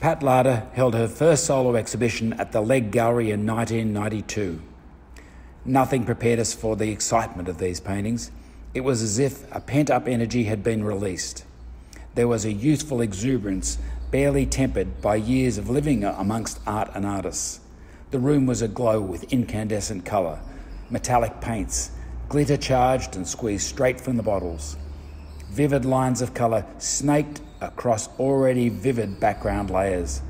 Pat Larter held her first solo exhibition at the Legge Gallery in 1992. Nothing prepared us for the excitement of these paintings. It was as if a pent up energy had been released. There was a youthful exuberance, barely tempered by years of living amongst art and artists. The room was aglow with incandescent colour, metallic paints, glitter charged and squeezed straight from the bottles. Vivid lines of colour snaked across already vivid background layers.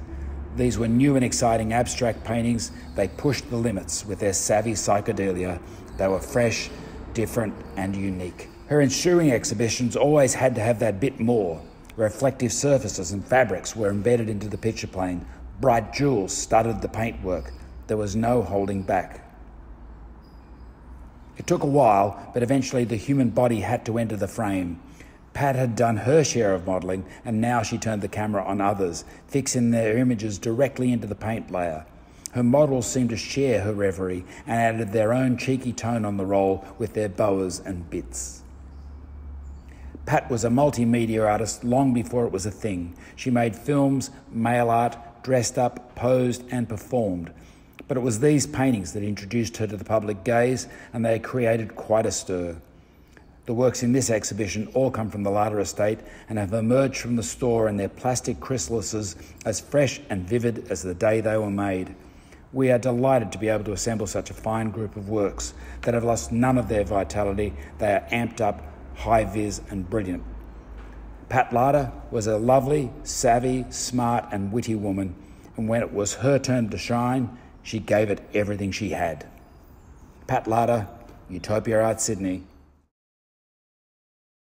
These were new and exciting abstract paintings. They pushed the limits with their savvy psychedelia. They were fresh, different, and unique. Her ensuing exhibitions always had to have that bit more. Reflective surfaces and fabrics were embedded into the picture plane. Bright jewels studded the paintwork. There was no holding back. It took a while, but eventually the human body had to enter the frame. Pat had done her share of modelling, and now she turned the camera on others, fixing their images directly into the paint layer. Her models seemed to share her reverie and added their own cheeky tone on the roll with their boas and bits. Pat was a multimedia artist long before it was a thing. She made films, mail art, dressed up, posed, and performed. But it was these paintings that introduced her to the public gaze, and they created quite a stir. The works in this exhibition all come from the Larter estate and have emerged from the store in their plastic chrysalises as fresh and vivid as the day they were made. We are delighted to be able to assemble such a fine group of works that have lost none of their vitality. They are amped up, high vis, and brilliant. Pat Larter was a lovely, savvy, smart, and witty woman, and when it was her turn to shine, she gave it everything she had. Pat Larter, Utopia Art Sydney,